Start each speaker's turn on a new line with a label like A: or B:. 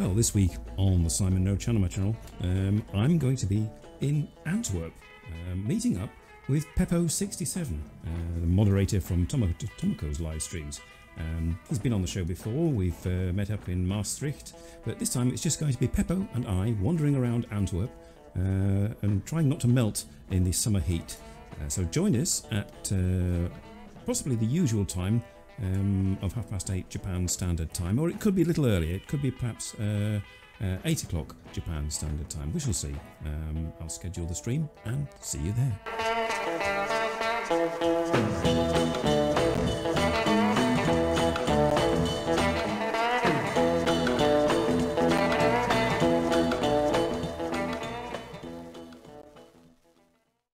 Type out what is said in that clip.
A: Well, this week on the Simon No Channel my channel, um, I'm going to be in Antwerp, uh, meeting up with Pepo67, uh, the moderator from Tomo- Tomoko's live streams. Um, he's been on the show before, we've uh, met up in Maastricht, but this time it's just going to be Pepo and I wandering around Antwerp uh, and trying not to melt in the summer heat. Uh, so join us at uh, possibly the usual time um, of half past eight Japan Standard Time, or it could be a little earlier. It could be perhaps uh, uh, eight o'clock Japan Standard Time. We shall see. Um, I'll schedule the stream and see you there.